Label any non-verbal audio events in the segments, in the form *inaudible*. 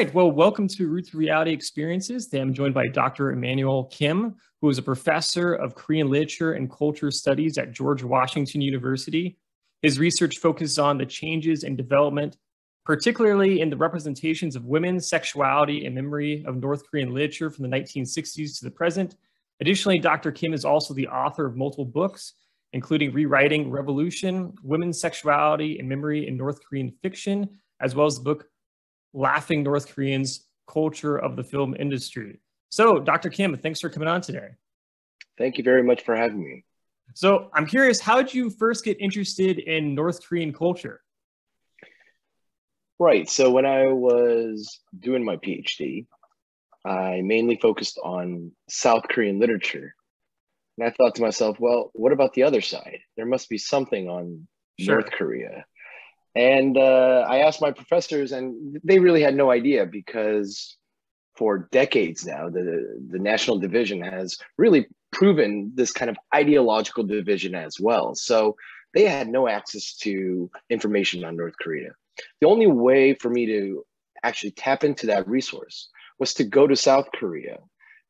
right. Well, welcome to Roots Reality Experiences. Today I'm joined by Dr. Immanuel Kim, who is a professor of Korean literature and culture studies at George Washington University. His research focuses on the changes and development, particularly in the representations of women, sexuality, and memory of North Korean literature from the 1960s to the present. Additionally, Dr. Kim is also the author of multiple books, including Rewriting Revolution, Women's Sexuality and Memory in North Korean Fiction, as well as the book Laughing North Koreans Culture of the Film Industry. So, Dr. Kim, thanks for coming on today. Thank you very much for having me. So, I'm curious, how did you first get interested in North Korean culture? Right. So, when I was doing my PhD, I mainly focused on South Korean literature. And I thought to myself, well, what about the other side? There must be something on sure. North Korea. And uh, I asked my professors, and they really had no idea because for decades now, the, the national division has really proven this kind of ideological division as well. So they had no access to information on North Korea. The only way for me to actually tap into that resource was to go to South Korea,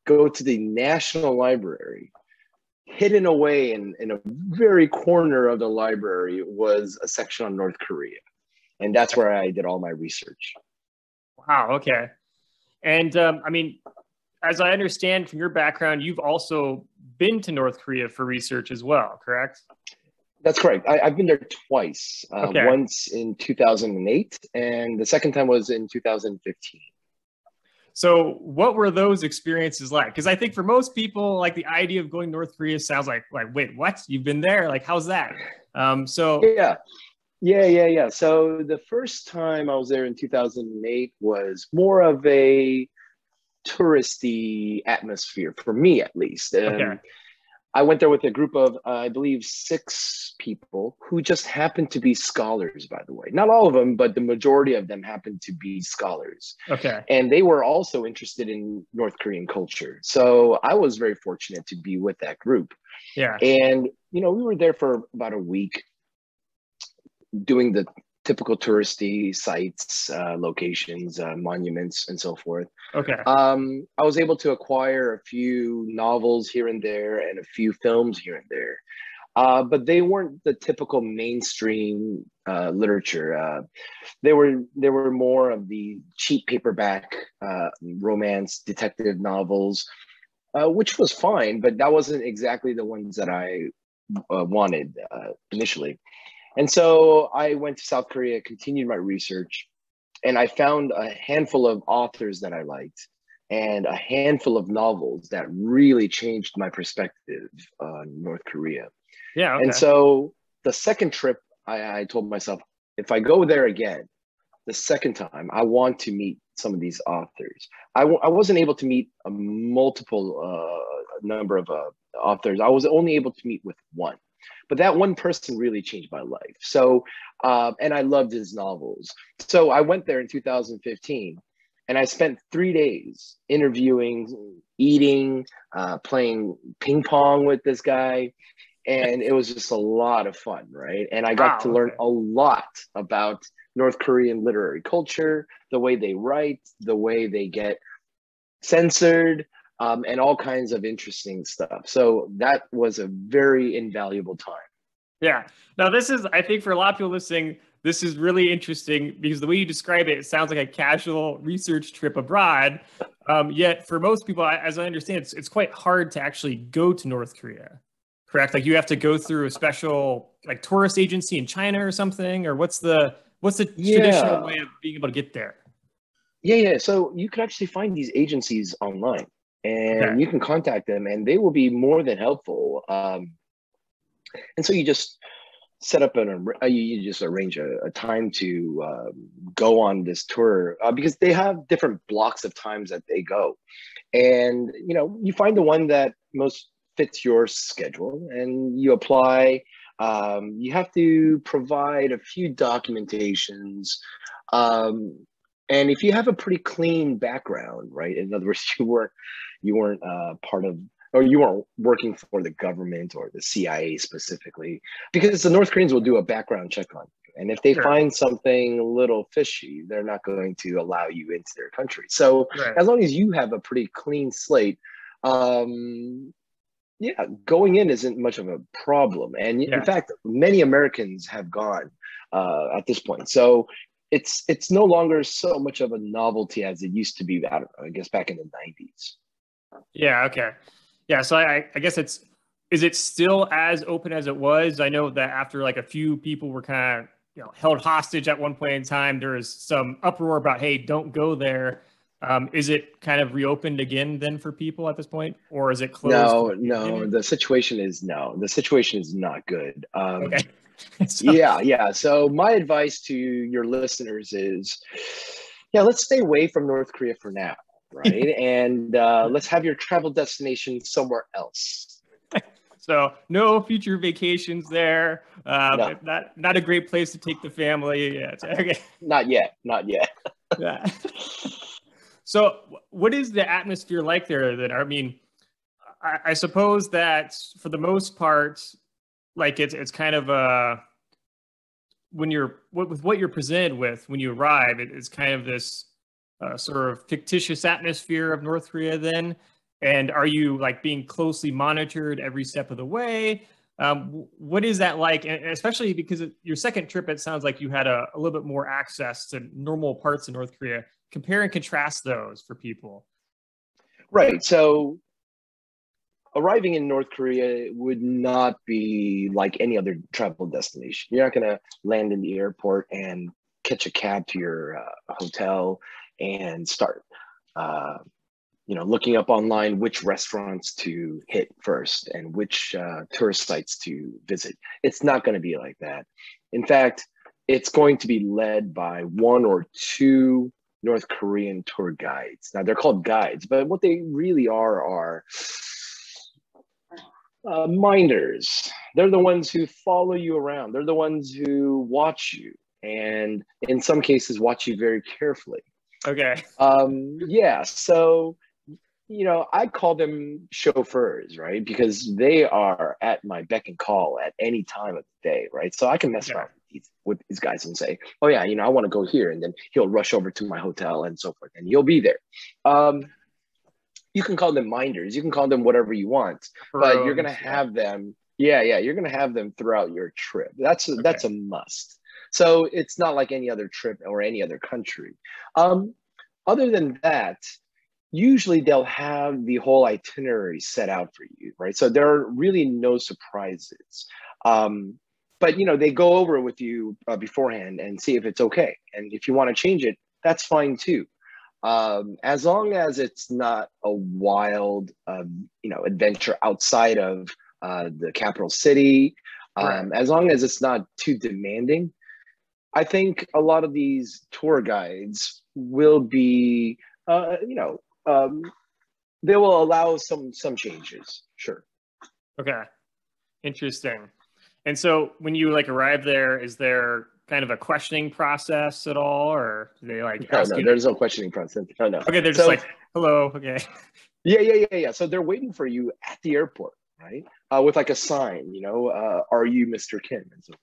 go to the National Library, hidden away in, in a very corner of the library was a section on North Korea. And that's where I did all my research. Wow. Okay. And um, I mean, as I understand from your background, you've also been to North Korea for research as well, correct? That's correct. I, have been there twice. Uh, okay. Once in 2008, and the second time was in 2015. So, what were those experiences like? Because I think for most people, like the idea of going North Korea sounds like, like, wait, what? You've been there? Like, how's that? Um, so, yeah, yeah, yeah, yeah. So the first time I was there in 2008 was more of a touristy atmosphere for me, at least. Um, okay. I went there with a group of, uh, I believe, six people who just happened to be scholars, by the way. Not all of them, but the majority of them happened to be scholars. Okay. And they were also interested in North Korean culture. So I was very fortunate to be with that group. Yeah. And, you know, we were there for about a week doing the typical touristy sites, uh, locations, uh, monuments, and so forth. Okay. Um, I was able to acquire a few novels here and there and a few films here and there. Uh, but they weren't the typical mainstream uh, literature. Uh, they were they were more of the cheap paperback uh, romance detective novels, uh, which was fine, but that wasn't exactly the ones that I uh, wanted initially. And so I went to South Korea, continued my research, and I found a handful of authors that I liked and a handful of novels that really changed my perspective on North Korea. Yeah. Okay. And so the second trip, I, I told myself, if I go there again, the second time, I want to meet some of these authors. I w- I wasn't able to meet a multiple uh, number of uh, authors. I was only able to meet with one. But that one person really changed my life. So, um, and I loved his novels. So I went there in 2015 and I spent three days interviewing, eating, uh, playing ping pong with this guy. And it was just a lot of fun, right? And I got wow, to learn a lot about North Korean literary culture, the way they write, the way they get censored, um, and all kinds of interesting stuff. So that was a very invaluable time. Yeah. Now, this is, I think, for a lot of people listening, this is really interesting because the way you describe it, it sounds like a casual research trip abroad. Um, yet, for most people, as I understand, it's, it's quite hard to actually go to North Korea. Correct? Like you have to go through a special like tourist agency in China or something, or what's the what's the yeah. traditional way of being able to get there? Yeah, yeah. So you can actually find these agencies online and okay. you can contact them and they will be more than helpful um, and so you just set up an uh, you just arrange a, a time to uh, go on this tour uh, because they have different blocks of times that they go and you know you find the one that most fits your schedule and you apply um, you have to provide a few documentations um, and if you have a pretty clean background right in other words *laughs* you weren't you weren't uh, part of or you weren't working for the government or the CIA specifically, because the North Koreans will do a background check on you. And if they Sure. find something a little fishy, they're not going to allow you into their country. So Right. as long as you have a pretty clean slate, um, yeah, going in isn't much of a problem. And Yeah. in fact, many Americans have gone uh, at this point. So it's it's no longer so much of a novelty as it used to be. I, know, I guess back in the nineties. Yeah. Okay. Yeah. So I, I guess it's is it still as open as it was? I know that after like a few people were kind of you know held hostage at one point in time, there was some uproar about hey, don't go there. Um, is it kind of reopened again then for people at this point, or is it closed? No, no, the situation is no, the situation is not good. Um, Okay. *laughs* So- yeah, yeah. So my advice to your listeners is, yeah, let's stay away from North Korea for now, right? and uh, let's have your travel destination somewhere else. *laughs* So no future vacations there. Um, No. Not not a great place to take the family. Yeah. *laughs* Okay. Not yet, not yet. *laughs* Yeah. so, what is the atmosphere like there? Then, I mean, I, I suppose that for the most part, like it's it's kind of a when you're with what you're presented with when you arrive, it, it's kind of this uh, sort of fictitious atmosphere of North Korea. Then, and are you like being closely monitored every step of the way? Um, what is that like? And especially because your second trip, it sounds like you had a, a little bit more access to normal parts of North Korea. Compare and contrast those for people. Right. So arriving in North Korea would not be like any other travel destination. You're not going to land in the airport and catch a cab to your uh, hotel and start, uh, you know, looking up online which restaurants to hit first and which uh, tourist sites to visit. It's not going to be like that. In fact, it's going to be led by one or two North Korean tour guides. Now they're called guides, but what they really are are uh, minders. They're the ones who follow you around. They're the ones who watch you, and in some cases, watch you very carefully. Okay. *laughs* Um, yeah, so you know, I call them chauffeurs, right? Because they are at my beck and call at any time of the day, right? So I can mess around with these, with these guys and say, "Oh yeah, you know, I want to go here," and then he'll rush over to my hotel and so forth, and you'll be there. Um, you can call them minders. You can call them whatever you want, but you're gonna have them. Yeah, yeah, you're gonna have them throughout your trip. That's a, that's a must. So it's not like any other trip or any other country. Um, other than that, usually they'll have the whole itinerary set out for you, right? So there are really no surprises. Um, but you know they go over it with you uh, beforehand and see if it's okay, and if you want to change it, that's fine too. Um, as long as it's not a wild, um, you know, adventure outside of uh, the capital city, um, as long as it's not too demanding, I think a lot of these tour guides will be, uh, you know, um, they will allow some some changes. Sure. Okay. Interesting. And so when you like arrive there, is there kind of a questioning process at all, or do they like No, ask no, there's no questioning process. No, no. okay, they're just So- like, hello. Okay. Yeah, yeah, yeah, yeah. So they're waiting for you at the airport, right? Uh, with like a sign, you know, uh, "Are you Mr. Kim?" and so forth.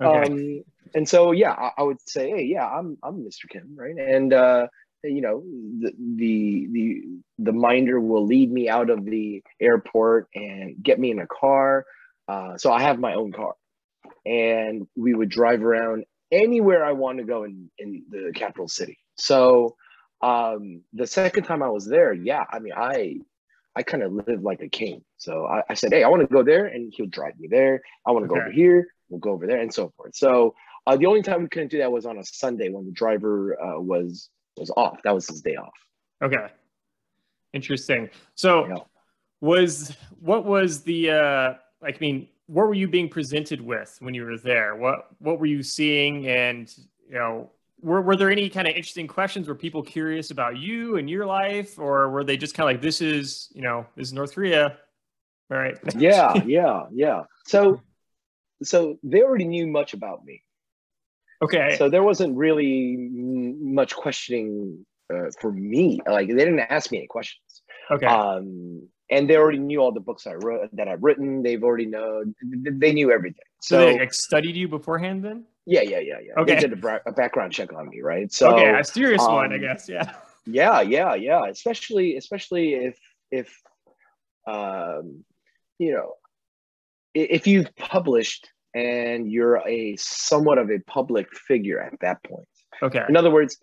Okay. Um, and so, yeah, I, I would say, hey, yeah, I'm I'm Mr. Kim, right? And uh, you know, the the the the minder will lead me out of the airport and get me in a car. Uh, so I have my own car, and we would drive around anywhere I want to go in in the capital city. So um the second time i was there yeah i mean i i kind of lived like a king so i, I said hey i want to go there and he'll drive me there i want to go over here we'll go over there and so forth so uh, the only time we couldn't do that was on a sunday when the driver uh, was was off that was his day off Okay. Interesting. So Yeah. was what was the uh like I mean, what were you being presented with when you were there? What what were you seeing and you know were, were there any kind of interesting questions? Were people curious about you and your life, or were they just kind of like, "This is, you know, this is North Korea"? All right. yeah *laughs* yeah yeah so so they already knew much about me okay. so there wasn't really much questioning uh, for me like they didn't ask me any questions okay. um, and they already knew all the books I wrote that I've written. They've already known. They knew everything. so, So they like studied you beforehand, then? Yeah, yeah, yeah, yeah. Okay. They did a, bra- a background check on me, right? So okay, a serious one, I um, guess. Yeah. yeah, yeah, yeah. Especially, especially if if um, you know, if you've published and you're a somewhat of a public figure at that point. Okay. In other words,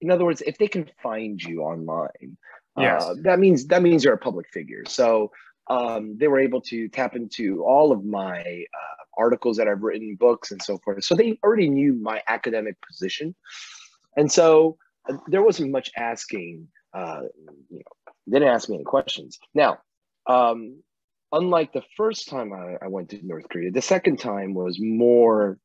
in other words, if they can find you online, Yes. uh, that means that means you're a public figure. So um, they were able to tap into all of my uh, articles that I've written, books, and so forth. So they already knew my academic position, and so uh, there wasn't much asking. Uh, you know, they didn't ask me any questions. Now, um, unlike the first time I, I went to North Korea, the second time was more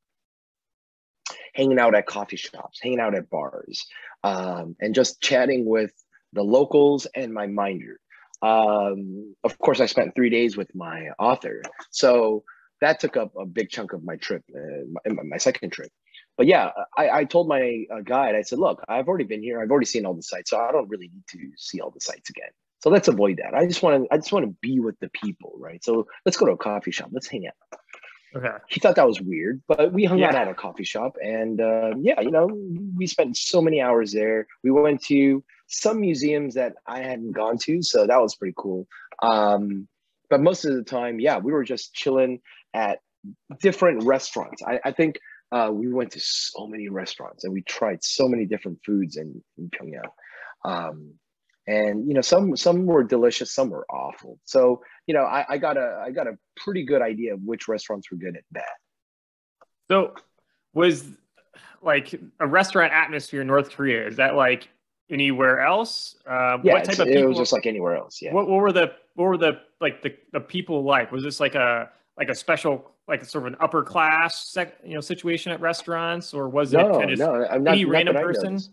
hanging out at coffee shops, hanging out at bars, um, and just chatting with the locals and my minder. Um, of course, I spent three days with my author, so that took up a big chunk of my trip, uh, my, my second trip. But yeah, I, I told my uh, guide, I said, "Look, I've already been here. I've already seen all the sites, so I don't really need to see all the sites again. So let's avoid that. I just want to, I just want to be with the people, right? So let's go to a coffee shop. Let's hang out." Okay. he thought that was weird, but we hung out at a coffee shop, and uh, yeah, you know, we spent so many hours there. We went to some museums that I hadn't gone to, so that was pretty cool. Um, but most of the time, yeah, we were just chilling at different restaurants. I, I think uh, we went to so many restaurants and we tried so many different foods in, in Pyongyang. Um, and you know, some some were delicious, some were awful. So you know, I, I got a I got a pretty good idea of which restaurants were good and bad. So was like a restaurant atmosphere in North Korea, is that like anywhere else? Uh, Yeah, what type of it was just like anywhere else. Yeah. what, what were the what were the like the, the people like? Was this like a like a special like sort of an upper class sec, you know situation at restaurants, or was it no, kind of no, I'm not any not random person? noticed.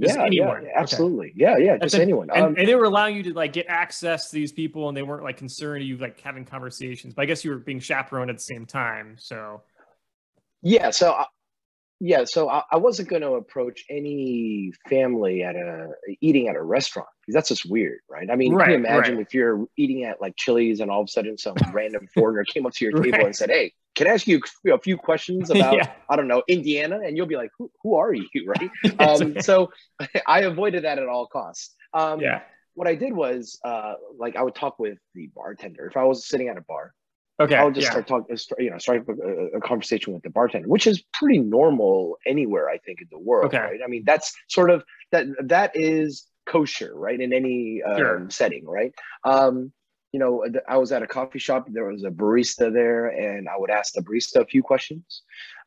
Just Yeah, anyone. yeah, Okay. absolutely. Yeah, yeah, just then- anyone. And, Um, and they were allowing you to like get access to these people, and they weren't like concerned you like having conversations. But I guess you were being chaperoned at the same time. So Yeah, so I, yeah, so I, I wasn't going to approach any family at a eating at a restaurant because that's just weird, right? I mean, can you imagine right. if you're eating at like Chili's and all of a sudden some *laughs* random foreigner came up to your table Right. and said, "Hey, can I ask you a few questions *laughs* about yeah, I don't know Indiana?" And you'll be like, "Who, who are you?" *laughs* Right? Um, so I avoided that at all costs. Um, yeah, What I did was, uh, like, I would talk with the bartender if I was sitting at a bar. Okay, I'll just yeah. start talking, you know, start a, a conversation with the bartender, which is pretty normal anywhere, I think, in the world. Okay. Right. I mean, that's sort of that. That is kosher, right? In any um, Sure. setting, right? Um, you know, I was at a coffee shop. There was a barista there, and I would ask the barista a few questions.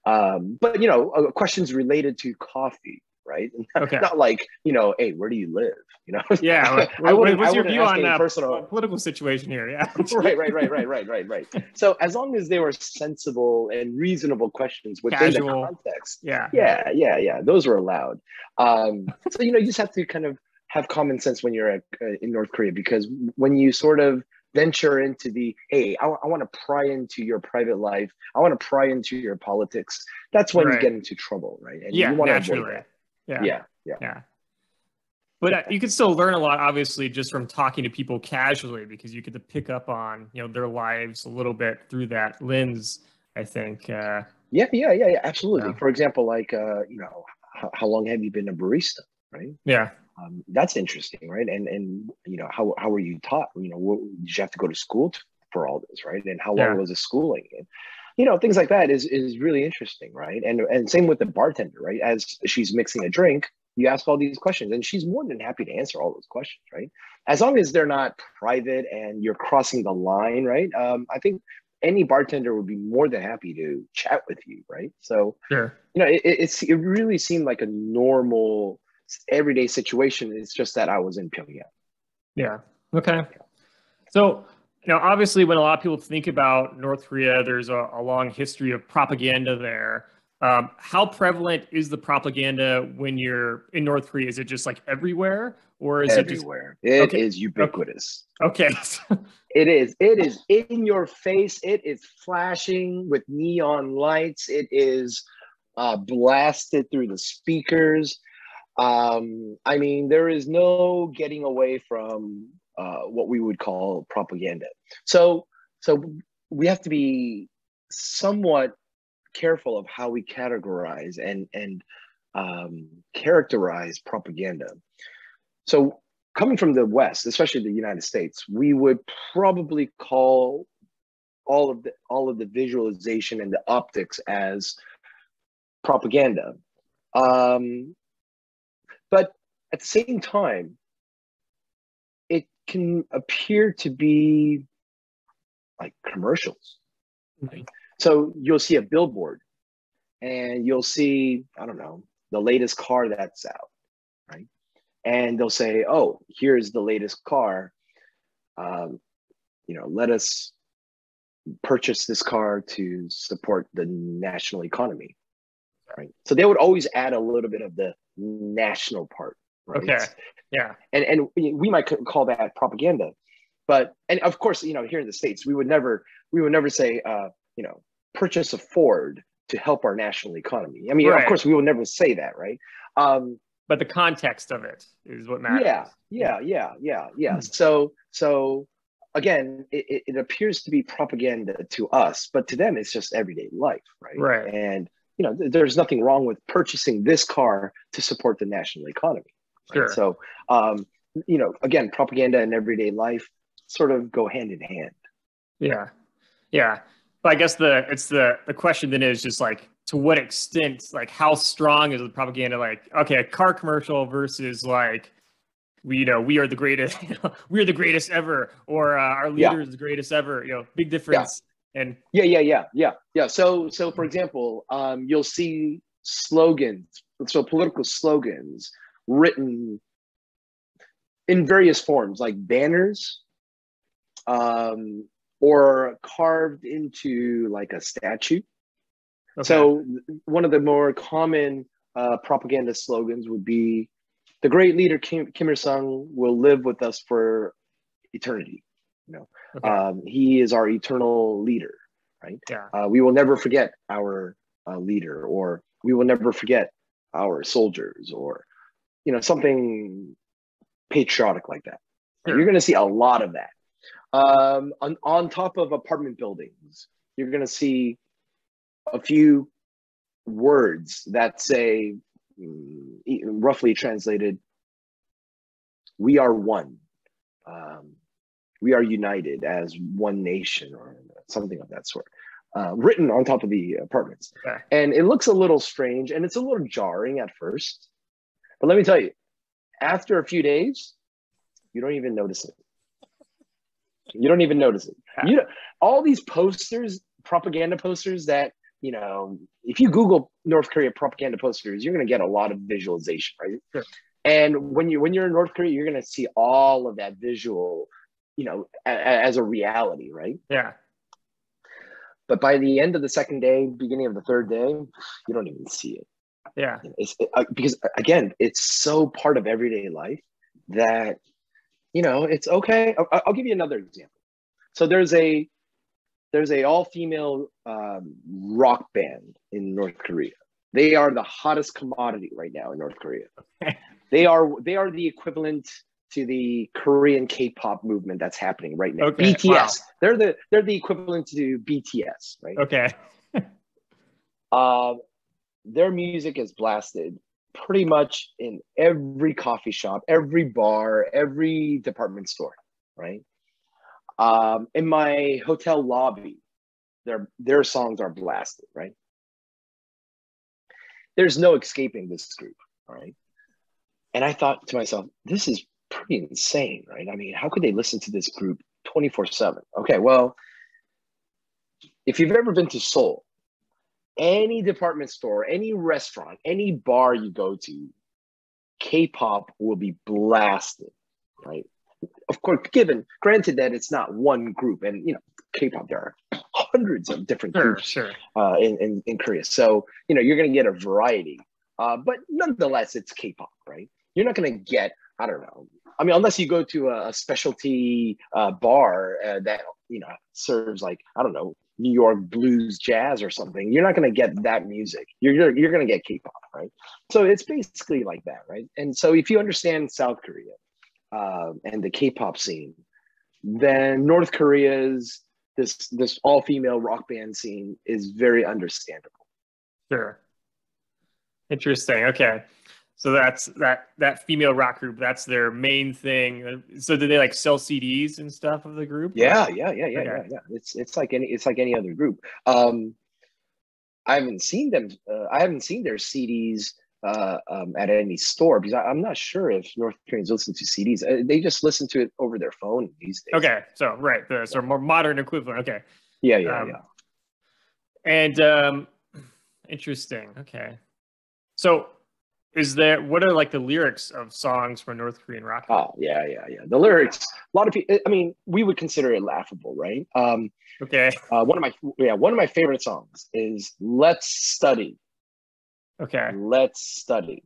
Um, but you know, uh, questions related to coffee, right? *laughs* Okay. Not like you know, hey, where do you live? *laughs* You know. Yeah, like, I *laughs* what's I your view on uh, personal- political situation here? Yeah, right, right, right, right, right, right, right. So as long as they were sensible and reasonable questions within Casual. the context, yeah, yeah, yeah, yeah, those were allowed. Um, so you know, you just have to kind of have common sense when you're at, uh, in North Korea because when you sort of venture into the hey, I, want to pry into your private life, I want to pry into your politics. That's when Right. you get into trouble, right? And yeah, you want to avoid that. Yeah, Yeah, yeah. yeah. But uh, you can still learn a lot, obviously, just from talking to people casually, because you get to pick up on you know their lives a little bit through that lens. I think. Uh, Yeah, yeah, yeah, yeah, absolutely. Yeah. For example, like uh, you know, how, how long have you been a barista, right? yeah, um, that's interesting, right? And and you know how how were you taught? You know, what, did you have to go to school t- for all this, right? And how long Yeah. was the schooling? And you know, things like that is is really interesting, right? And and same with the bartender, right? As she's mixing a drink, you ask all these questions, and she's more than happy to answer all those questions, right? As long as they're not private and you're crossing the line, right? Um, I think any bartender would be more than happy to chat with you, right? So sure. you know, it, it, it's, it really seemed like a normal everyday situation. It's just that I was in Pyongyang. Yeah. Okay. So, know, obviously, when a lot of people think about North Korea, there's a, a long history of propaganda there. Um, how prevalent is the propaganda when you're in North Korea? Is it just like everywhere, or is it Everywhere. It is Okay. ubiquitous. okay? *laughs* It is. It is in your face. It is flashing with neon lights. It is uh, blasted through the speakers. Um, I mean, there is no getting away from uh, what we would call propaganda. So, so we have to be somewhat careful of how we categorize and and um, characterize propaganda. So, coming from the West, especially the United States, we would probably call all of the all of the visualization and the optics as propaganda. Um, but at the same time, can appear to be like commercials. Right? So you'll see a billboard and you'll see, I don't know, the latest car that's out, right? And they'll say, oh, here's the latest car. Um, you know, let us purchase this car to support the national economy, right? So they would always add a little bit of the national part, right? Okay. Yeah. And and we might call that propaganda, but and of course, you know, here in the states, we would never we would never say, uh, you know, purchase a Ford to help our national economy. I mean, right. of course, we will never say that, right? Um, but the context of it is what matters. Yeah, yeah, yeah, yeah, yeah. Hmm. So, so again, it, it appears to be propaganda to us, but to them, it's just everyday life, right? Right. And you know, there's nothing wrong with purchasing this car to support the national economy. Right? So, um, you know, again, propaganda and everyday life sort of go hand in hand. Yeah, yeah. But I guess the it's the the question then is just like to what extent, like how strong is the propaganda? Like, okay, a car commercial versus like we you know we are the greatest you *laughs* know, we are the greatest ever or uh, our leader yeah. is the greatest ever you know big difference yeah. and yeah yeah yeah yeah yeah so so for example um you'll see slogans so political slogans written in various forms like banners um or carved into like a statue okay. so one of the more common uh, propaganda slogans would be the great leader Kim, Kim Il Sung will live with us for eternity. You know, okay. um, he is our eternal leader, right? Yeah. Uh, we will never forget our uh, leader, or we will never forget our soldiers, or you know, something patriotic like that. Sure. You're going to see a lot of that. Um, on, on top of apartment buildings, you're going to see a few words that say Mm, roughly translated, we are one. Um, we are united as one nation or something of that sort. Uh, written on top of the apartments. Okay. And it looks a little strange and it's a little jarring at first. But let me tell you, after a few days, you don't even notice it. You don't even notice it. You know, all these posters, propaganda posters that you know, if you Google North Korea propaganda posters, you're going to get a lot of visualization, right? Sure. And when you when you're in North Korea, you're going to see all of that visual, you know, a, a, as a reality, right? Yeah. But by the end of the second day, beginning of the third day, you don't even see it. Yeah. It's it, uh, because again, it's so part of everyday life that, you know, it's okay. I'll, I'll give you another example. So there's a there's a all-female um, rock band in North Korea. They are the hottest commodity right now in North Korea. *laughs* they are they are the equivalent to the Korean K-pop movement that's happening right now. Okay. BTS. Wow. They're the they're the equivalent to BTS, right? Okay. *laughs* uh, their music is blasted pretty much in every coffee shop, every bar, every department store, right? Um, in my hotel lobby, their their songs are blasted, right? There's no escaping this group, right? And I thought to myself, this is pretty insane, right? I mean, how could they listen to this group 24 7? Okay, well, if you've ever been to Seoul, any department store, any restaurant, any bar you go to, K pop will be blasted, right? of course, given granted that it's not one group, and you know, K-pop there are hundreds of different sure, groups sure. Uh, in, in, in Korea. So you know, you're going to get a variety, uh, but nonetheless, it's K-pop, right? You're not going to get I don't know. I mean, unless you go to a, a specialty uh, bar uh, that you know serves like I don't know New York blues jazz or something, you're not going to get that music. You're you're, you're going to get K-pop, right? So it's basically like that, right? And so if you understand South Korea, uh, and the K-pop scene, then North Korea's this this all-female rock band scene is very understandable. Sure. Interesting. Okay. So that's that that female rock group. That's their main thing. So do they like sell CDs and stuff of the group? Yeah, yeah, yeah, yeah, okay. yeah, yeah. It's it's like any it's like any other group. Um, I haven't seen them. Uh, I haven't seen their CDs uh, um, at any store because I, am not sure if North Koreans listen to CDs. Uh, they just listen to it over their phone these days. Okay, so right, the sort of more modern equivalent. Okay. Yeah, yeah, um, yeah. And um, interesting. Okay. So is there what are like the lyrics of songs from North Korean rock? Oh yeah, yeah, yeah. The lyrics, a lot of people. I mean, we would consider it laughable, right? Um, okay. Uh, one of my yeah, one of my favorite songs is "Let's Study." Okay. Let's study.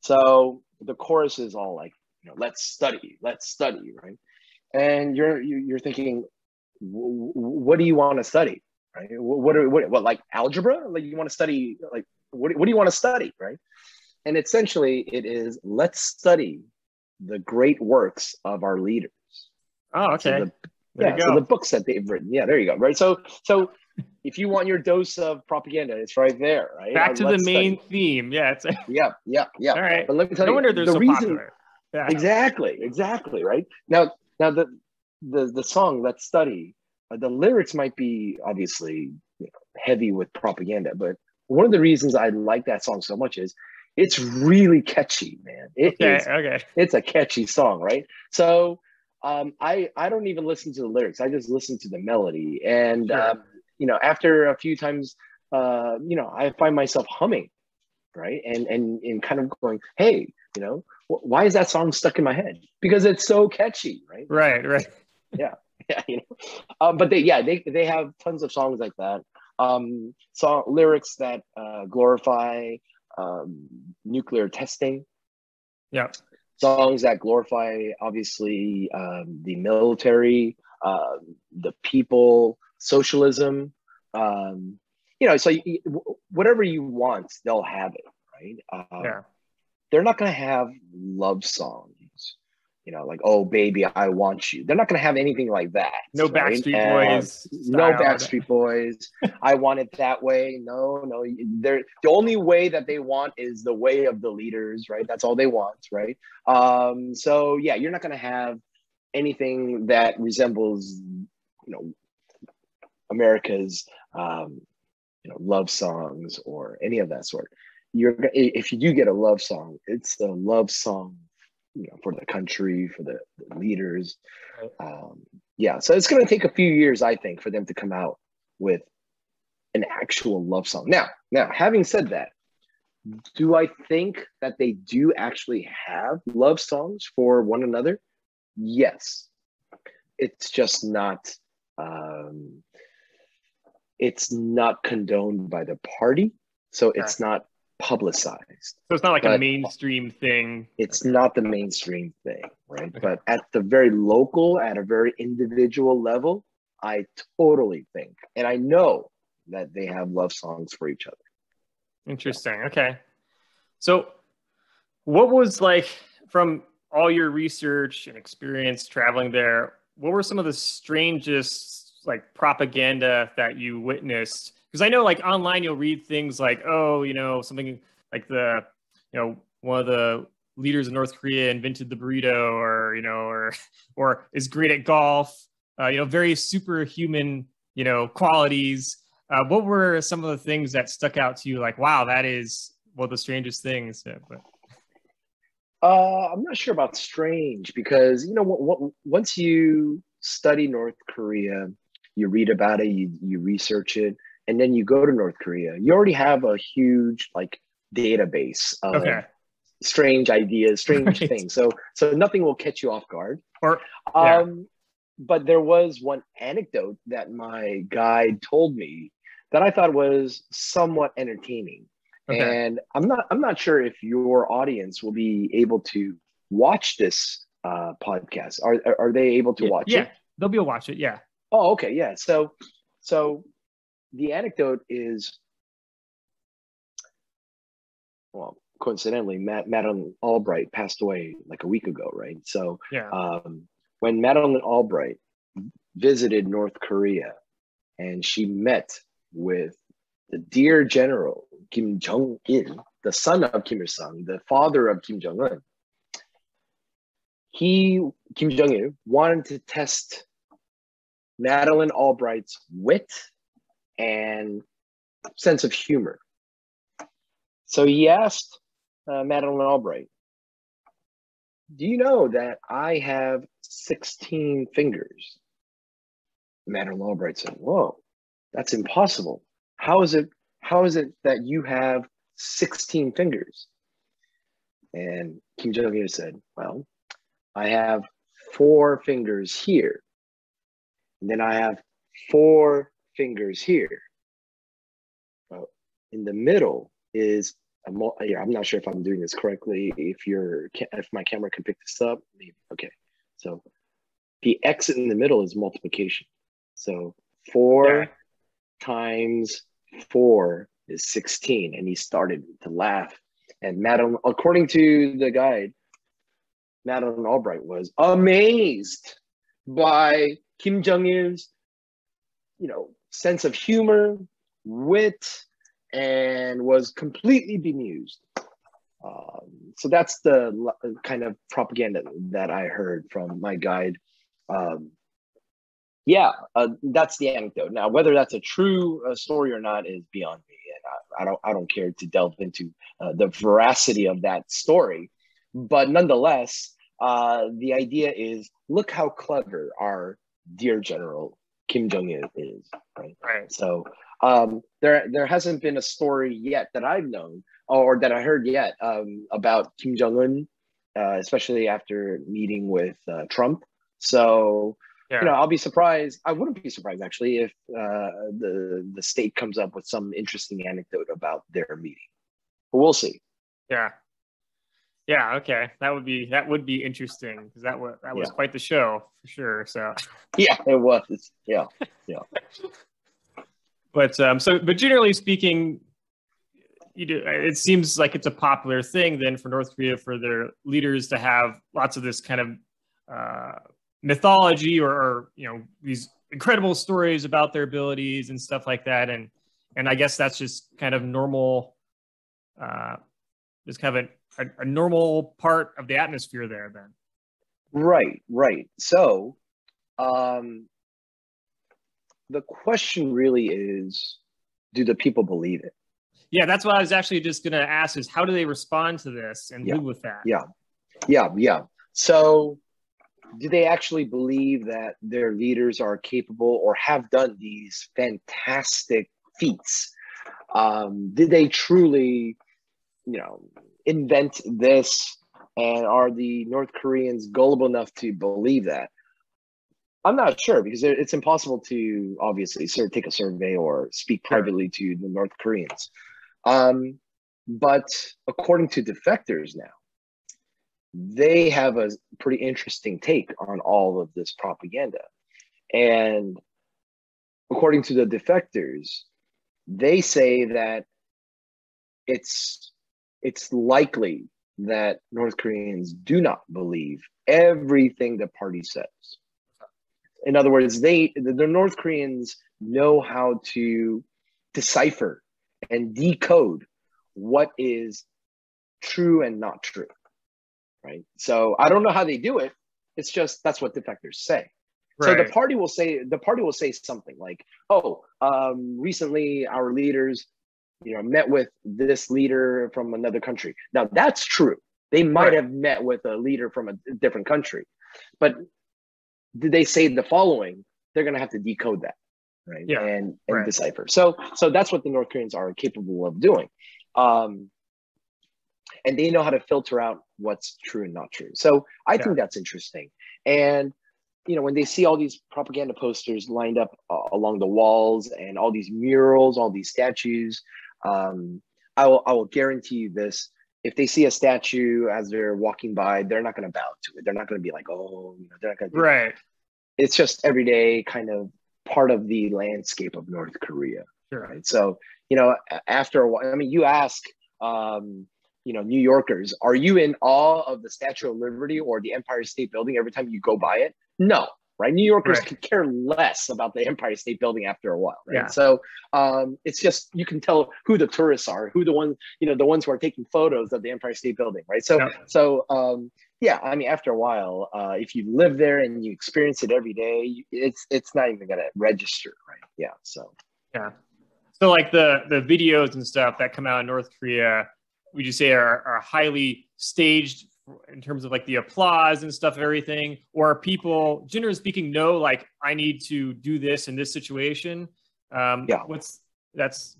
So the chorus is all like, you know, let's study, let's study, right? And you're you're thinking, what do you want to study, right? What are what, what like algebra? Like you want to study like what, what do you want to study, right? And essentially, it is let's study the great works of our leaders. Oh, okay. So the, yeah, so the books that they've written. Yeah, there you go. Right. So, so if you want your dose of propaganda, it's right there. Right. Back to the main study. theme. Yeah. It's *laughs* yeah. Yeah. Yeah. All right. But let me tell no you, wonder they're the so reason, popular. Yeah. Exactly. Exactly. Right. Now, now the the the song "Let's Study," uh, the lyrics might be obviously you know, heavy with propaganda, but one of the reasons I like that song so much is it's really catchy, man. It okay, is, okay. It's a catchy song, right? So um, I I don't even listen to the lyrics. I just listen to the melody, and sure. um, you know, after a few times, uh, you know, I find myself humming, right, and and and kind of going, hey, you know, wh- why is that song stuck in my head? Because it's so catchy, right? Right, right. *laughs* yeah, yeah, you know. Um, but they, yeah, they they have tons of songs like that um, song lyrics that uh, glorify um, nuclear testing. Yeah. Songs that glorify, obviously, um, the military, uh, the people, socialism. Um, you know, so you, whatever you want, they'll have it, right? Um, yeah. They're not going to have love songs you know, like, oh, baby, I want you. They're not going to have anything like that. No right? Backstreet and Boys. No Backstreet Boys. I want it that way. No, no. They're, the only way that they want is the way of the leaders, right? That's all they want, right? Um, so, yeah, you're not going to have anything that resembles, you know, America's, um, you know, love songs or any of that sort. You're if you do get a love song, it's a love song you know, for the country, for the, the leaders. Um, yeah, so it's going to take a few years, I think, for them to come out with an actual love song. Now, now, having said that, do I think that they do actually have love songs for one another? Yes. It's just not. Um, it's not condoned by the party, so it's not publicized. So it's not like a mainstream thing. It's not the mainstream thing, right? Okay. But at the very local, at a very individual level, I totally think, and I know that they have love songs for each other. Interesting. Okay. So, what was like from all your research and experience traveling there? What were some of the strangest like propaganda that you witnessed because I know like online you'll read things like, oh, you know, something like the, you know, one of the leaders in North Korea invented the burrito, or you know, or *laughs* or is great at golf. Uh, you know, very superhuman, you know, qualities. Uh, what were some of the things that stuck out to you? Like, wow, that is one of the strangest things. Yeah, but. Uh, I'm not sure about strange because you know what, what, once you study North Korea, you read about it, you you research it, and then you go to North Korea, you already have a huge like database of okay. strange ideas, strange right. things. So so nothing will catch you off guard. Or yeah. um, but there was one anecdote that my guide told me that I thought was somewhat entertaining. Okay. And I'm not I'm not sure if your audience will be able to watch this uh, podcast. Are are they able to yeah, watch yeah. it? Yeah, they'll be able to watch it. Yeah. Oh, okay, yeah. So so the anecdote is well coincidentally Matt, madeleine albright passed away like a week ago right so yeah. um, when madeleine albright visited north korea and she met with the dear general Kim Jong Il, the son of Kim Il Sung, the father of Kim Jong Un, he Kim Jong Il wanted to test Madeleine Albright's wit and sense of humor. So he asked uh, Madeleine Albright, Do you know that I have 16 fingers? Madeleine Albright said, Whoa, that's impossible. How is it how is it that you have 16 fingers? And Kim Jong Il said, Well, I have four fingers here. And then I have four fingers here. Well, in the middle is a yeah, I'm not sure if I'm doing this correctly. If your if my camera can pick this up, maybe okay. So the x in the middle is multiplication. So four yeah. times four is 16. And he started to laugh. And Madam, according to the guide, Madeleine Albright was amazed by Kim Jong Il's, you know, sense of humor, wit, and was completely bemused. Um, so that's the kind of propaganda that I heard from my guide. Um, yeah, uh, that's the anecdote. Now, whether that's a true uh, story or not is beyond me, and I, I don't I don't care to delve into uh, the veracity of that story. But nonetheless, uh, the idea is look how clever our dear General Kim Jong Il is, right? Right. So um, there there hasn't been a story yet that I've known or that I heard yet um, about Kim Jong Un, uh, especially after meeting with uh, Trump. So yeah. you know, I'll be surprised. I wouldn't be surprised actually if uh, the the state comes up with some interesting anecdote about their meeting. But we'll see. Yeah. Yeah. Okay. That would be that would be interesting because that was that was yeah. quite the show for sure. So. *laughs* Yeah, it was. Yeah. Yeah. *laughs* but um, so, but generally speaking, you do, it seems like it's a popular thing then for North Korea for their leaders to have lots of this kind of uh, mythology or, or, you know these incredible stories about their abilities and stuff like that and and i guess that's just kind of normal uh just kind of a, a, a normal part of the atmosphere there then. Right right. So um the question really is do the people believe it? Yeah that's what i was actually just going to ask is how do they respond to this and yeah. live with that? Yeah. Yeah yeah. So do they actually believe that their leaders are capable or have done these fantastic feats? Um, did they truly, you know, invent this? And are the North Koreans gullible enough to believe that? I'm not sure because it's impossible to obviously sort of take a survey or speak privately to the North Koreans. Um, but according to defectors now, they have a pretty interesting take on all of this propaganda. And according to the defectors, they say that it's it's likely that North Koreans do not believe everything the party says. In other words, they the North Koreans know how to decipher and decode what is true and not true right? So I don't know how they do it. It's just that's what defectors say. Right. So the party will say the party will say something like, "Oh, um, recently our leaders, you know, met with this leader from another country." Now that's true. They might right. have met with a leader from a different country, but did they say the following? They're going to have to decode that, right? Yeah. And and right. decipher. So so that's what the North Koreans are capable of doing. Um, and they know how to filter out what's true and not true. So I yeah. think that's interesting. And you know, when they see all these propaganda posters lined up uh, along the walls and all these murals, all these statues, um, I will I will guarantee you this: if they see a statue as they're walking by, they're not going to bow to it. They're not going to be like, oh, you know, they're not going to. Right. That. It's just everyday kind of part of the landscape of North Korea. Sure. Right. So you know, after a while, I mean, you ask. Um, you know New Yorkers, are you in awe of the Statue of Liberty or the Empire State Building every time you go by it? No, right? New Yorkers Right. could care less about the Empire State Building after a while, right? Yeah. So um, it's just you can tell who the tourists are, who the ones you know the ones who are taking photos of the Empire State Building, right? So Yeah. so um, yeah, I mean, after a while, uh, if you live there and you experience it every day, it's it's not even gonna register, right? Yeah. So Yeah. So like the the videos and stuff that come out in North Korea, would you say are, are highly staged in terms of like the applause and stuff, everything, or people generally speaking know like I need to do this in this situation? Um, Yeah. What's that's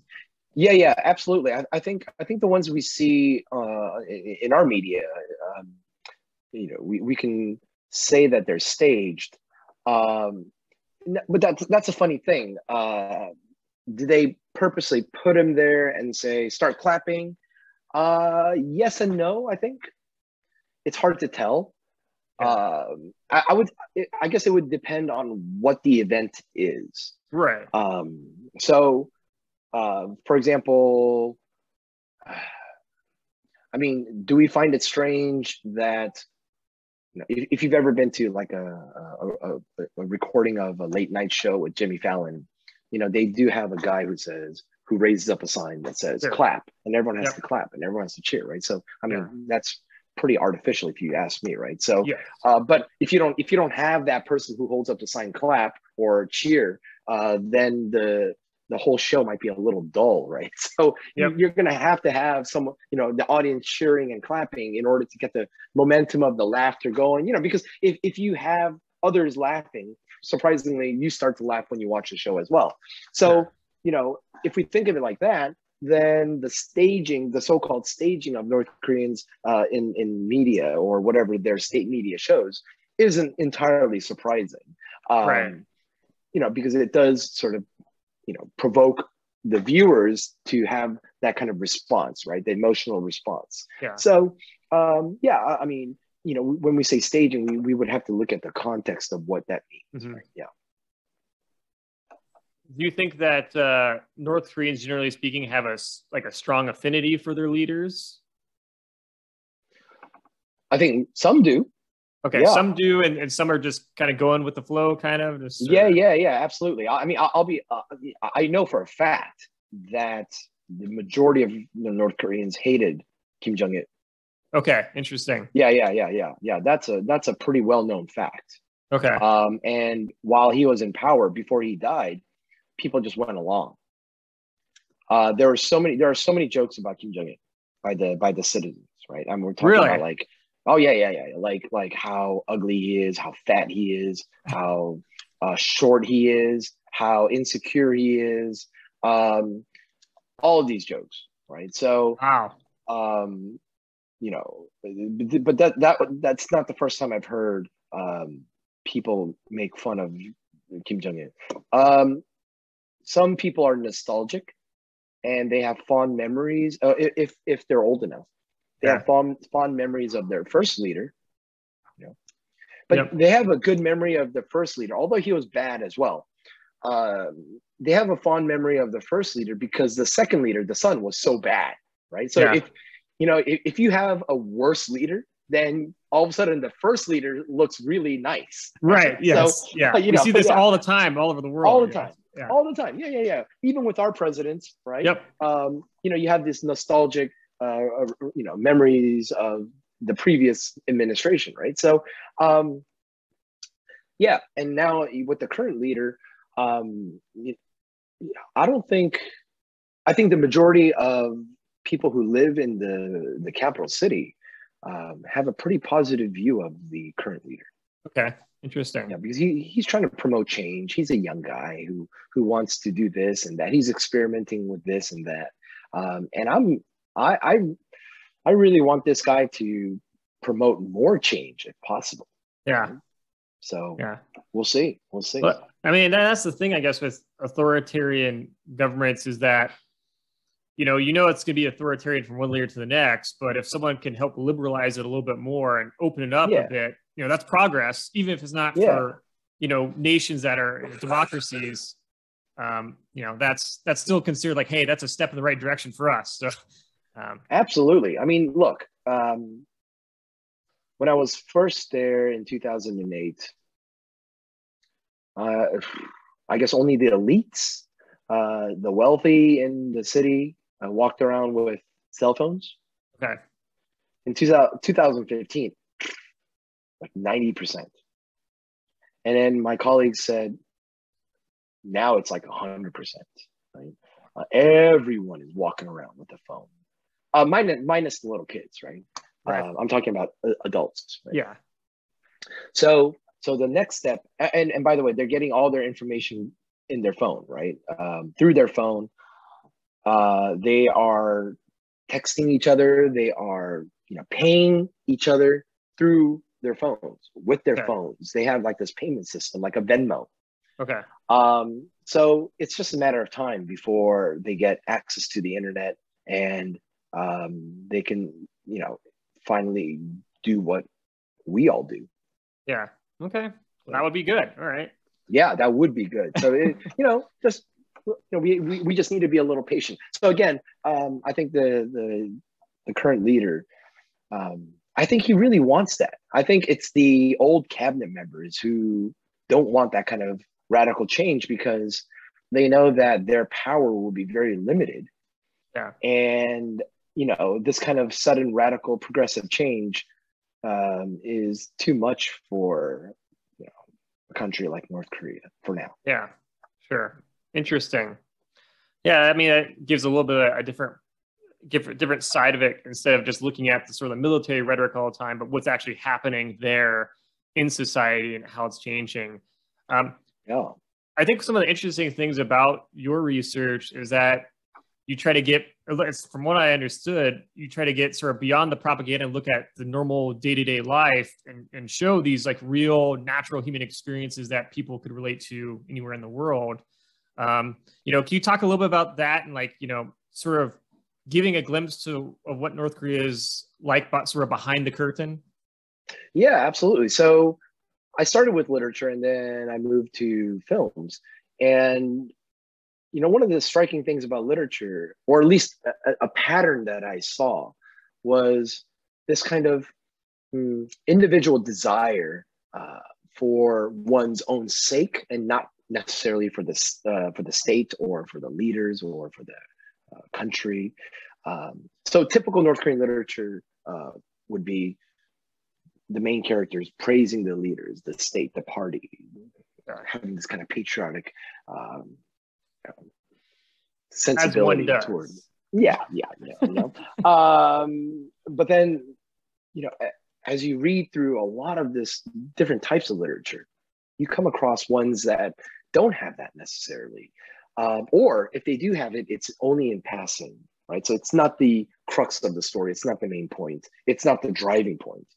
Yeah, yeah, absolutely. I, I think I think the ones we see uh, in, in our media, um, you know, we, we can say that they're staged, um, but that's that's a funny thing. Uh, do they purposely put him there and say start clapping? Uh, yes and no. I think it's hard to tell. Um, I, I would, I guess it would depend on what the event is. right. Um, so, uh, for example, *sighs* I mean, do we find it strange that you know, if, if you've ever been to like a, a, a, a recording of a late night show with Jimmy Fallon, you know, they do have a guy who says, who raises up a sign that says Sure. clap, and everyone has Yep. to clap and everyone has to cheer, right? So, I mean, Yeah. that's pretty artificial if you ask me, right? So, Yeah. uh, but if you don't if you don't have that person who holds up the sign clap or cheer, uh, then the the whole show might be a little dull, right? *laughs* So Yep. you're going to have to have some, you know, the audience cheering and clapping in order to get the momentum of the laughter going. You know, because if if you have others laughing, surprisingly, you start to laugh when you watch the show as well. So Sure. you know, if we think of it like that, then the staging, the so-called staging of North Koreans uh, in in media or whatever their state media shows isn't entirely surprising. Um, Right. You know, because it does sort of, you know, provoke the viewers to have that kind of response, right? The emotional response. Yeah. So, um, yeah, I I mean, you know, when we say staging, we, we would have to look at the context of what that means. Mhm. Right? Yeah. Do you think that uh, North Koreans, generally speaking, have a like a strong affinity for their leaders? I think some do. Okay, Yeah. some do, and, and some are just kind of going with the flow, kind of. Just, Yeah, uh, yeah, yeah, absolutely. I I mean, I'll, I'll be. Uh, I know for a fact that the majority of the North Koreans hated Kim Jong Il. Okay, interesting. Yeah, yeah, yeah, yeah, yeah. That's a that's a pretty well known fact. Okay. Um, and while he was in power before he died, people just went along. Uh, there were so many. There are so many jokes about Kim Jong Il by the by the citizens, right? I mean, we're talking Really? about like, oh yeah, yeah, yeah, like like how ugly he is, how fat he is, how uh, short he is, how insecure he is. Um, all of these jokes, right? So Wow. um, you know, but that that that's not the first time I've heard um, people make fun of Kim Jong Il. Um, some people are nostalgic, and they have fond memories. Uh, if if they're old enough, they Yeah. have fond fond memories of their first leader. You know, but Yep. they have a good memory of the first leader, although he was bad as well. Um, they have a fond memory of the first leader because the second leader, the son, was so bad, right? So Yeah. if you know if, if you have a worse leader, then all of a sudden the first leader looks really nice, Right. Yes. yeah. you we see this yeah. all the time, all over the world. All the time. Yeah. all the time. Yeah, yeah, yeah. Even with our presidents, right? Yep. Um, you know, you have this nostalgic, uh, uh, you know, memories of the previous administration, right? So, um, yeah, and now with the current leader, um, I don't think, I think the majority of people who live in the the capital city um, have a pretty positive view of the current leader. Okay. Interesting. Yeah, because he, he's trying to promote change. He's a young guy who who wants to do this and that. He's experimenting with this and that. Um, and I'm I, I I really want this guy to promote more change if possible. Yeah. So Yeah. we'll see. We'll see. But I mean, that's the thing, I guess, with authoritarian governments is that, you know, you know it's going to be authoritarian from one layer to the next, but if someone can help liberalize it a little bit more and open it up Yeah. a bit, you know, that's progress, even if it's not Yeah. for, you know, nations that are democracies. Um, you know, that's that's still considered like, hey, that's a step in the right direction for us. So, um, Absolutely. I mean, look, um, when I was first there in 2008, uh, I guess only the elites, uh, the wealthy in the city, uh, walked around with cell phones. Okay. In 2000, 2015, like 90%. And then my colleagues said, now it's like 100%. Right? Uh, everyone is walking around with a phone, uh, minus, minus the little kids, right? Right. Uh, I'm talking about uh, adults. Right? Yeah. So, so the next step, and and by the way, they're getting all their information in their phone, right? Um, through their phone, uh, they are texting each other. They are, you know, paying each other through their phones with their Okay. phones. They have like this payment system, like a Venmo. Okay. Um, so it's just a matter of time before they get access to the internet and um, they can, you know, finally do what we all do. Yeah. Okay. That would be good. All right. Yeah, that would be good. So it, *laughs* you know, just you know, we, we we just need to be a little patient. So again, um, I think the the the current leader, um, I think he really wants that. I think it's the old cabinet members who don't want that kind of radical change because they know that their power will be very limited. Yeah. And you know, this kind of sudden radical progressive change um, is too much for you know a country like North Korea for now. Yeah. Sure. Interesting. Yeah. I mean, it gives a little bit of a different, different, different side of it instead of just looking at the sort of the military rhetoric all the time, but what's actually happening there in society and how it's changing. Um, Yeah. I think some of the interesting things about your research is that you try to get, from what I understood, you try to get sort of beyond the propaganda and look at the normal day to day life and, and show these like real natural human experiences that people could relate to anywhere in the world. Um, you know, can you talk a little bit about that and like, you know, sort of giving a glimpse to of what North Korea is like, but sort of behind the curtain? Yeah, absolutely. So I started with literature and then I moved to films. And, you know, one of the striking things about literature, or at least a, a pattern that I saw, was this kind of mm, individual desire uh, for one's own sake and not necessarily for the, uh, for the state or for the leaders or for the uh, country. Um, so typical North Korean literature uh, would be the main characters praising the leaders, the state, the party, uh, having this kind of patriotic um, um, sensibility toward. Yeah, yeah, yeah. You know? *laughs* um, but then, you know, as you read through a lot of this different types of literature, you come across ones that don't have that necessarily, um, or if they do have it, it's only in passing, right? So it's not the crux of the story. It's not the main point. It's not the driving point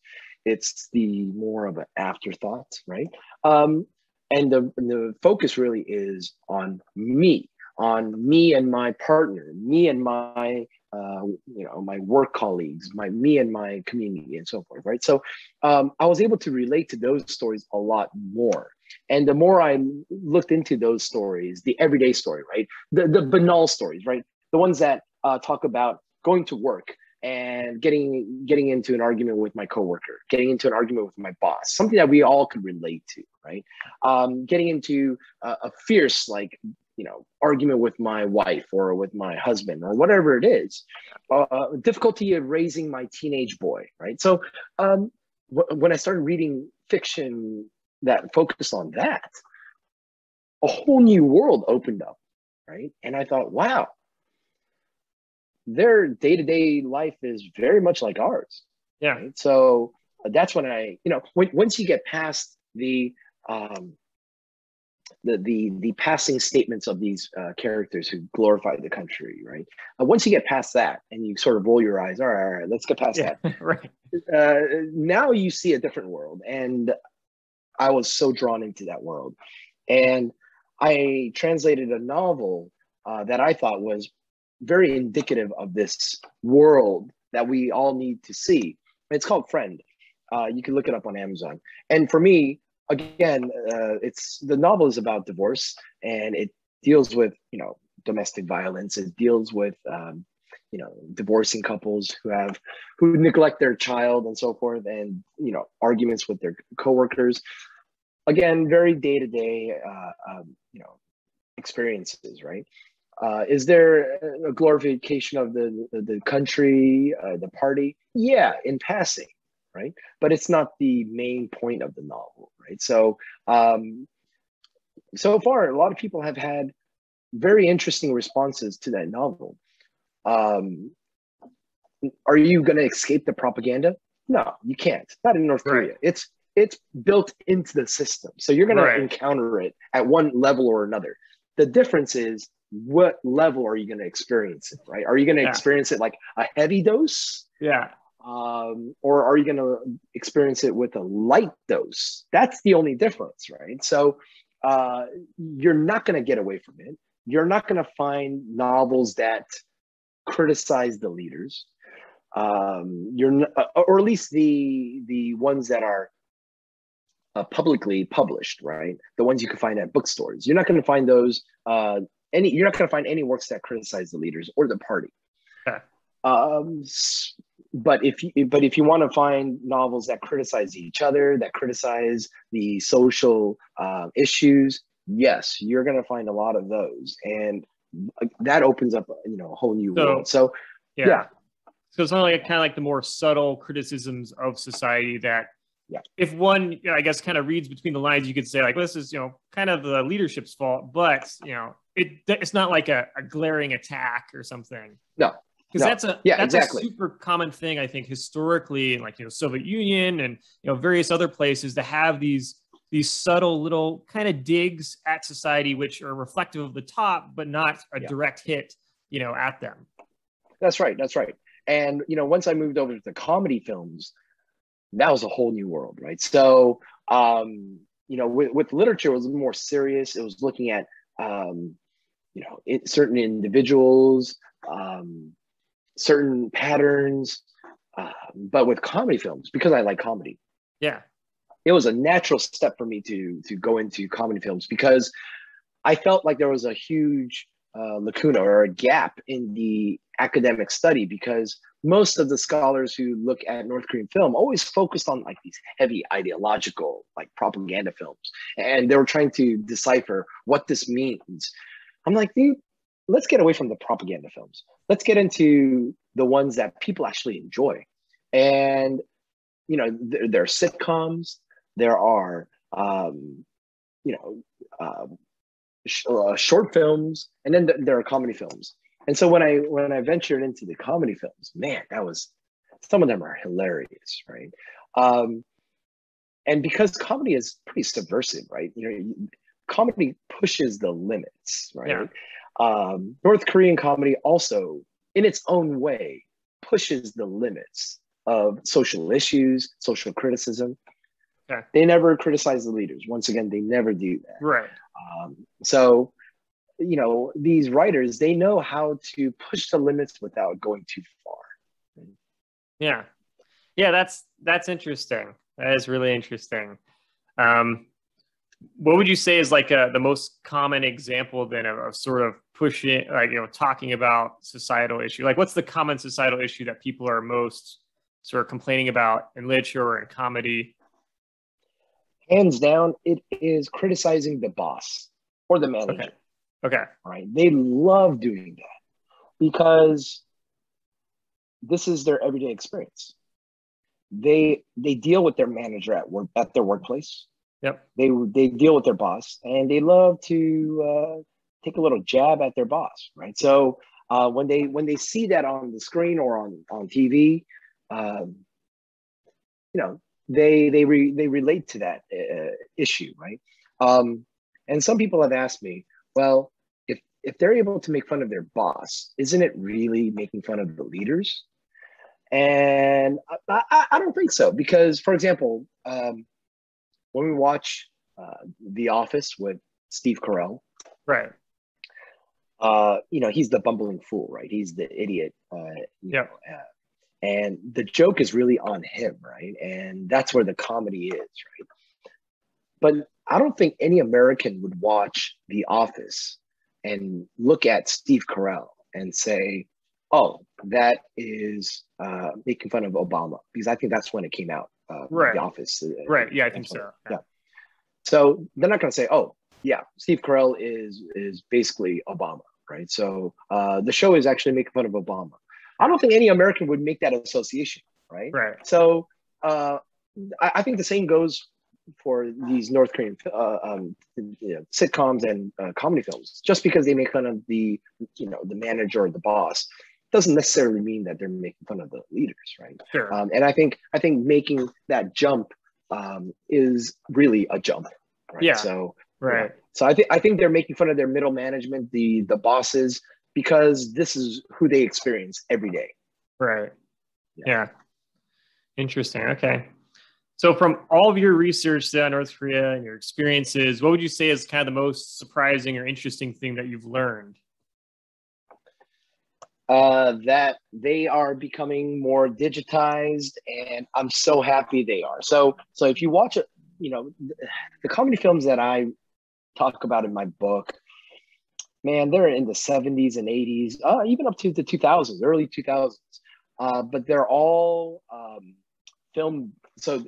it's the more of an afterthought, right? Um, and the, the focus really is on me, on me and my partner, me and my, uh, you know, my work colleagues, my me and my community, and so forth, right? So um, I was able to relate to those stories a lot more. And the more I looked into those stories, the everyday story, right? The the banal stories, right? The ones that uh, talk about going to work, and getting getting into an argument with my coworker, getting into an argument with my boss, something that we all could relate to, right? Um, getting into a, a fierce like you know argument with my wife or with my husband or whatever it is, uh, difficulty of raising my teenage boy, right? So um, w- when I started reading fiction that focus on that, a whole new world opened up, right? And I thought, wow, their day-to-day life is very much like ours Yeah. right? so uh, that's when i you know when, once you get past the um the the the passing statements of these uh, characters who glorify the country right uh, once you get past that and you sort of roll your eyes all right all right let's get past Yeah. *laughs* right. uh, now you see a different world and i was so drawn into that world. And i translated a novel uh, that i thought was very indicative of this world that we all need to see. It's called friend. Uh, you can look it up on amazon. And for me again uh, it's the novel is about divorce and it deals with you know domestic violence. It deals with um, you know divorcing couples who have who neglect their child and so forth and you know arguments with their coworkers again, very day to day, you know, experiences, right? Uh, is there a glorification of the the country, uh, the party? Yeah, in passing, right? But it's not the main point of the novel, right? So, um, so far, a lot of people have had very interesting responses to that novel. Um, are you going to escape the propaganda? No, you can't. Not in North right. Korea. It's it's built into the system, so you're going right. to encounter it at one level or another. The difference is what level are you going to experience it, right? Are you going to yeah. experience it like a heavy dose? Yeah. Um, or are you going to experience it with a light dose? That's the only difference, right? So uh, you're not going to get away from it. You're not going to find novels that criticize the leaders. Um, you're, not, uh, or at least the the ones that are uh, publicly published, right? The ones you can find at bookstores. You're not going to find those uh, any. You're not going to find any works that criticize the leaders or the party. Um, but if you but if you want to find novels that criticize each other, that criticize the social uh, issues, yes, you're going to find a lot of those, and that opens up you know a whole new so, world. So yeah. yeah. So it's only like, kind of like the more subtle criticisms of society that yeah. if one, I guess, kind of reads between the lines, you could say like, well, this is, you know, kind of the leadership's fault, but you know, it it's not like a, a glaring attack or something. No, because no. that's a yeah, that's exactly. a super common thing I think historically, like you know, Soviet Union and you know various other places to have these these subtle little kind of digs at society, which are reflective of the top, but not a yeah. direct hit, you know, at them. That's right. That's right. And you know, once I moved over to the comedy films, that was a whole new world, right? So, um, you know, with, with literature, it was more serious. It was looking at, um, you know, it, certain individuals, um, certain patterns. Uh, but with comedy films, because I like comedy, yeah, it was a natural step for me to to go into comedy films because I felt like there was a huge uh, lacuna or a gap in the academic study because most of the scholars who look at North Korean film always focused on like these heavy ideological like propaganda films and they were trying to decipher what this means. I'm like, dude, let's get away from the propaganda films. Let's get into the ones that people actually enjoy. And you know, there, there are sitcoms, there are um, you know, uh, sh- uh, short films, and then th- there are comedy films. And so when I when I ventured into the comedy films, man, that was some of them are hilarious, right? Um, and because comedy is pretty subversive, right? You know, comedy pushes the limits, right? Yeah. Um, North Korean comedy also, in its own way, pushes the limits of social issues, social criticism. Okay. They never criticize the leaders. Once again, they never do that. Right. Um, so you know these writers they know how to push the limits without going too far yeah yeah that's that's interesting that is really interesting um what would you say is like a, the most common example then of, of sort of pushing like you know talking about societal issue like what's the common societal issue that people are most sort of complaining about in literature or in comedy hands down it is criticizing the boss or the manager okay. Okay. Right. They love doing that because this is their everyday experience. They they deal with their manager at work at their workplace. Yep. They they deal with their boss and they love to uh, take a little jab at their boss, right? So uh, when they when they see that on the screen or on on TV, um, you know they they re, they relate to that uh, issue, right? Um, and some people have asked me, well, if if they're able to make fun of their boss, isn't it really making fun of the leaders? And I, I, I don't think so because, for example, um, when we watch uh, The Office with Steve Carell, right? Uh, you know, he's the bumbling fool, right? He's the idiot. Uh, yeah. uh, and the joke is really on him, right? And that's where the comedy is, right? But I don't think any American would watch The Office and look at Steve Carell and say, "Oh, that is uh, making fun of Obama," because I think that's when it came out. Uh, right. The Office. Uh, right. Yeah, I think so. Yeah. So they're not going to say, "Oh, yeah, Steve Carell is is basically Obama," right? So uh, the show is actually making fun of Obama. I don't think any American would make that association, right? Right. So uh, I, I think the same goes for these North Korean uh, um, you know, sitcoms and uh, comedy films. Just because they make fun of the you know the manager or the boss doesn't necessarily mean that they're making fun of the leaders, right? Sure. Um, and I think I think making that jump um, is really a jump, right? Yeah. So right. yeah. So I think I think they're making fun of their middle management, the the bosses, because this is who they experience every day. Right. Yeah. Yeah. Interesting. Okay. So, from all of your research on North Korea and your experiences, what would you say is kind of the most surprising or interesting thing that you've learned? Uh, that they are becoming more digitized, and I'm so happy they are. So, so if you watch it, you know, the comedy films that I talk about in my book, man, they're in the 70s and 80s, uh, even up to the 2000s, early 2000s. Uh, but they're all um, film. So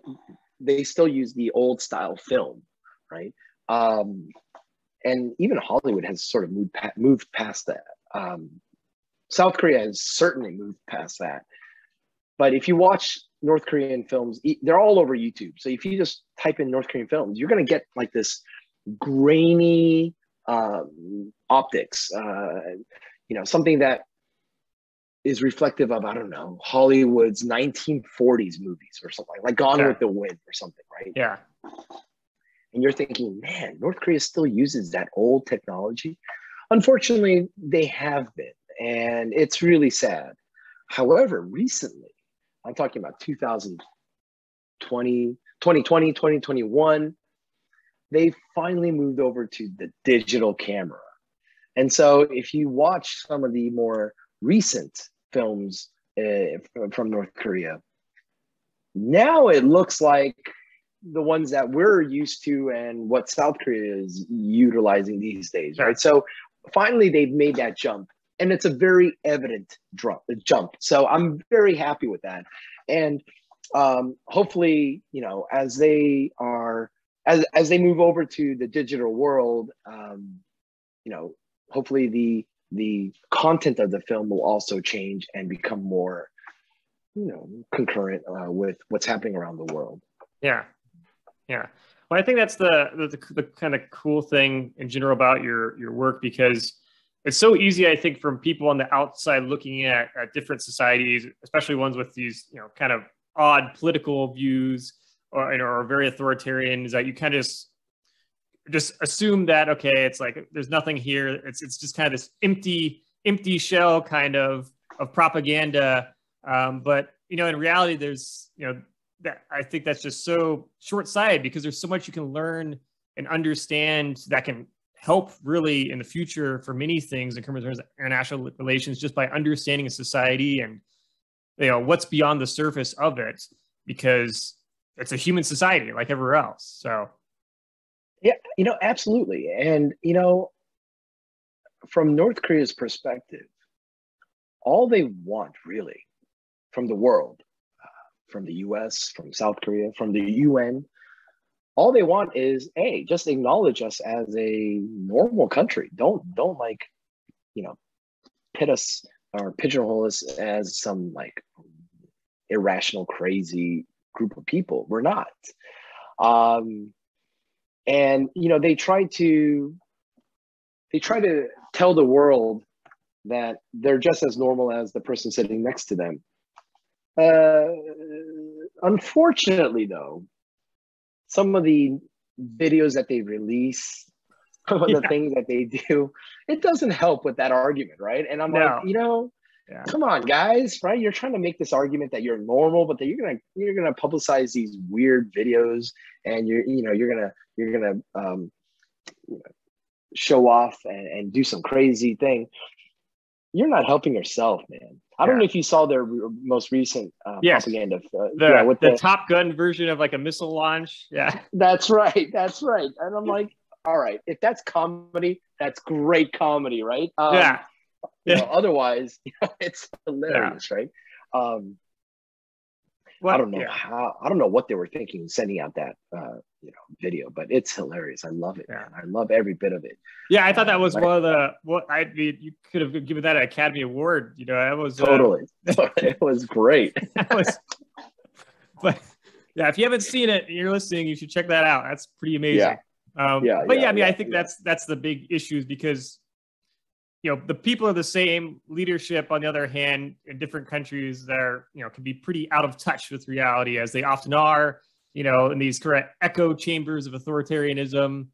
they still use the old style film, right? Um, and even Hollywood has sort of moved pa- moved past that. Um, South Korea has certainly moved past that. But if you watch North Korean films, they're all over YouTube. So if you just type in North Korean films, you're going to get like this grainy um, optics, uh, you know, something that is reflective of, I don't know, Hollywood's 1940s movies or something like Gone Yeah. with the Wind or something, right? Yeah. and you're thinking, man, North Korea still uses that old technology. Unfortunately, they have been, and it's really sad. However, recently, I'm talking about 2020, 2020, 2021, they finally moved over to the digital camera. And so if you watch some of the more recent films uh, from North Korea, now it looks like the ones that we're used to and what South Korea is utilizing these days, right? So finally, they've made that jump, and it's a very evident jump. So I'm very happy with that, and um, hopefully, you know, as they are as as they move over to the digital world, um, you know, hopefully the the content of the film will also change and become more, you know, concurrent uh, with what's happening around the world. Yeah. Yeah. Well, I think that's the, the, the kind of cool thing in general about your, your work because it's so easy, I think, from people on the outside looking at, at different societies, especially ones with these, you know, kind of odd political views or, you know, or very authoritarian, is that you kind of just, just assume that, okay, it's like, there's nothing here. It's, it's just kind of this empty, empty shell kind of, of propaganda. Um, but, you know, in reality, there's, you know, that I think that's just so short-sighted because there's so much you can learn and understand that can help really in the future for many things in terms of international relations just by understanding a society and you know what's beyond the surface of it because it's a human society like everywhere else so yeah you know absolutely and you know from north korea's perspective all they want really from the world uh, from the US, from South Korea, from the UN. All they want is, hey, just acknowledge us as a normal country. Don't don't like, you know, pit us or pigeonhole us as some like irrational, crazy group of people. We're not. Um, and you know, they try to they try to tell the world that they're just as normal as the person sitting next to them. Uh, unfortunately, though, some of the videos that they release, some of Yeah. the things that they do, it doesn't help with that argument, right? And I'm No. like, you know, Yeah. come on, guys, right? You're trying to make this argument that you're normal, but that you're gonna you're gonna publicize these weird videos, and you're you know you're gonna you're gonna um, show off and, and do some crazy thing. You're not helping yourself, man. I don't Yeah. know if you saw their re- most recent uh, Yes. propaganda. Uh, the, yeah, with the, the, top gun version of like a missile launch yeah *laughs* that's right, that's right. And I'm like, all right, if that's comedy, that's great comedy, right? Um, yeah you know, *laughs* otherwise, *laughs* it's hilarious, right? Um, well, I don't know yeah. how I don't know what they were thinking sending out that uh, you know video, but it's hilarious. I love it, yeah. man. I love every bit of it. Yeah, I thought that was one of the what I mean. You could have given that an Academy Award. You know, that was uh, totally. *laughs* it was great. was, but yeah, if you haven't seen it and you're listening, you should check that out. That's pretty amazing. Yeah. Um, yeah, but yeah, yeah, I mean, yeah, I think that's that's the big issues because you know the people are the same. Leadership, on the other hand, in different countries, that are you know can be pretty out of touch with reality as they often are. You know, in these correct echo chambers of authoritarianism,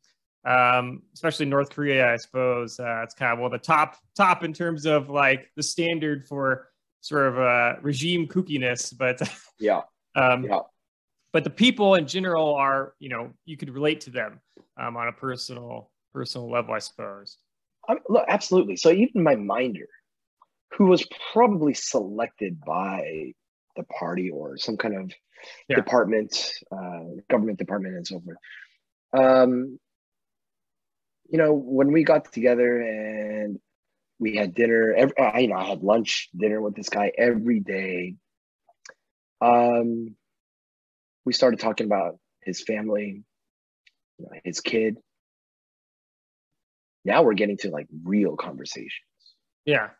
um, especially North Korea, I suppose. Uh, it's kind of well the top top in terms of like the standard for sort of uh, regime kookiness, but *laughs* yeah, um, yeah but the people in general are you know you could relate to them um, on a personal personal level i suppose um, look, absolutely so even my minder who was probably selected by the party or some kind of yeah. department uh, government department and so forth um, you know when we got together and we had dinner every, I, you know i had lunch dinner with this guy every day um we started talking about his family, you know, his kid. Now we're getting to like real conversations. Yeah.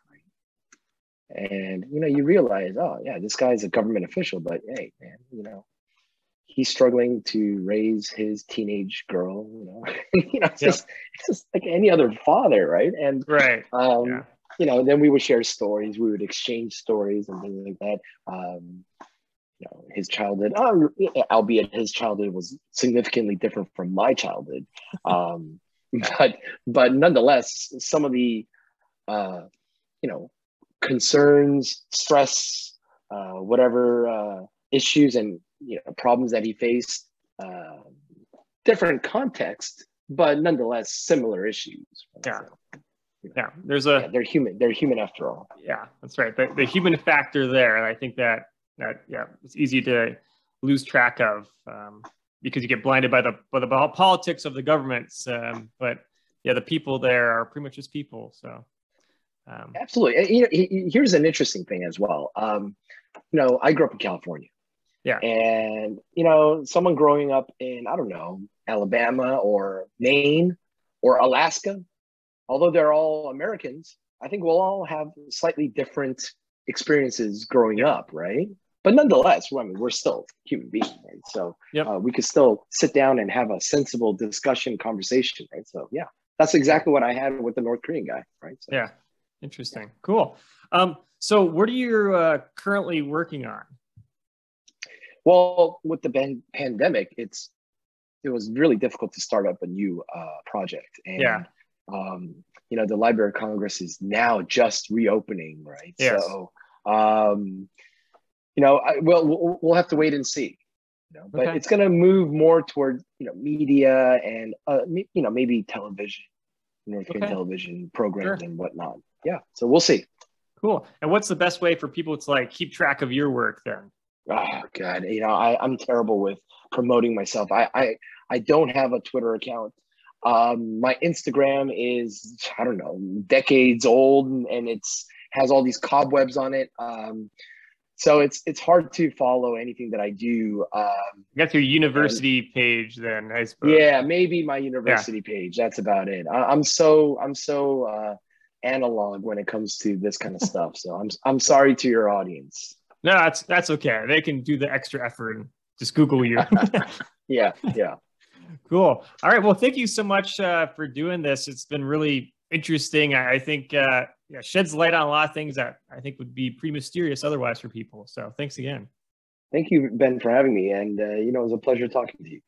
And you know, you realize, oh yeah, this guy's a government official, but hey, man, you know, he's struggling to raise his teenage girl. You know, *laughs* you know, it's, yep. just, it's just like any other father, right? And right, um, yeah. you know, then we would share stories, we would exchange stories and things like that. Um, you know, his childhood, um, albeit his childhood was significantly different from my childhood. Um, *laughs* but but nonetheless, some of the uh, you know concerns, stress, uh, whatever uh, issues and you know problems that he faced, uh, different context, but nonetheless similar issues. Yeah. So, yeah, there's a yeah, they're human. They're human after all. Yeah, that's right. The, the human factor there, and I think that that yeah, it's easy to lose track of um, because you get blinded by the by the politics of the governments. Um, but yeah, the people there are pretty much just people. So um, absolutely. You know, here's an interesting thing as well. Um, you know, I grew up in California. Yeah. And you know, someone growing up in I don't know Alabama or Maine or Alaska, although they're all Americans, I think we'll all have slightly different experiences growing up, right? But nonetheless, I mean, we're still human beings, right? So yep. uh, we could still sit down and have a sensible discussion, conversation, right? So yeah, that's exactly what I had with the North Korean guy, right? So, yeah, interesting, yeah. cool. Um, so what are you uh, currently working on? Well, with the ban- pandemic, it's it was really difficult to start up a new uh, project, and yeah. um, you know the Library of Congress is now just reopening, right? Yes. So um, you know, I, well, we'll have to wait and see. You know, but okay. it's going to move more toward you know media and uh, you know maybe television, North Korean okay. television programs sure. and whatnot. Yeah, so we'll see. Cool. And what's the best way for people to like keep track of your work then? Oh God, you know I, I'm terrible with promoting myself. I, I I don't have a Twitter account. Um, my Instagram is I don't know decades old and, and it's has all these cobwebs on it. Um, so it's it's hard to follow anything that I do. Um, That's your university and, page, then I suppose. Yeah, maybe my university yeah. page. That's about it. I, am so I'm so uh, analog when it comes to this kind of *laughs* stuff. So I'm I'm sorry to your audience. No, that's that's okay. They can do the extra effort and just Google you. *laughs* yeah, yeah. Cool. All right. Well, thank you so much uh, for doing this. It's been really interesting. I, I think uh, yeah, sheds light on a lot of things that I think would be pretty mysterious otherwise for people. So thanks again. Thank you, Ben, for having me. And, uh, you know, it was a pleasure talking to you.